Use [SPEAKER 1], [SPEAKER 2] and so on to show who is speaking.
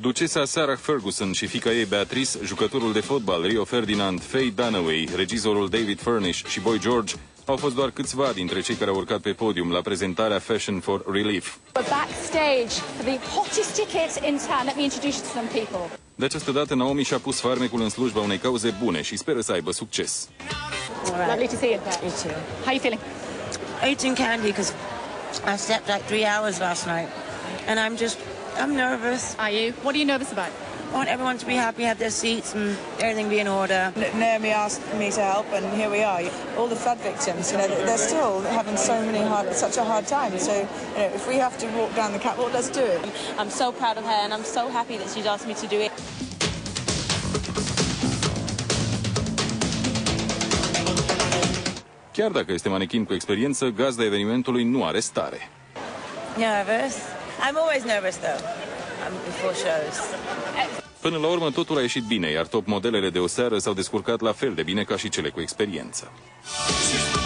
[SPEAKER 1] Ducesa Sarah Ferguson și fica ei Beatrice, jucătorul de fotbal Rio Ferdinand, Faye Dunaway, regizorul David Furnish și Boy George au fost doar câțiva dintre cei care au urcat pe podium la prezentarea Fashion for Relief.
[SPEAKER 2] We're backstage for the hottest ticket in town. Let me introduce you to some people.
[SPEAKER 1] De această dată, Naomi și-a pus farmecul în slujba unei cauze bune și speră să aibă succes.
[SPEAKER 2] Lovely to see you.
[SPEAKER 3] You too.
[SPEAKER 2] How are you feeling?
[SPEAKER 3] Eating candy because I slept like three hours last night, and I'm just, I'm nervous.
[SPEAKER 2] Are you? What are you nervous about?
[SPEAKER 3] I want everyone to be happy, have their seats, and everything be in order.
[SPEAKER 4] Naomi asked me to help, and here we are. All the flood victims, you know, they're still having so many hard, such a hard time. So, you know, if we have to walk down the catwalk, let's do it.
[SPEAKER 5] I'm so proud of her and I'm so happy that she's asked me to do it.
[SPEAKER 1] Chiar dacă este manechin cu experiență, gazda evenimentului nu are stare.
[SPEAKER 3] Nervous? I'm always nervous though. Um, before shows.
[SPEAKER 1] Până la urmă, totul a ieșit bine, iar top modelele de o seară s-au descurcat la fel de bine ca și cele cu experiență.
[SPEAKER 6] She's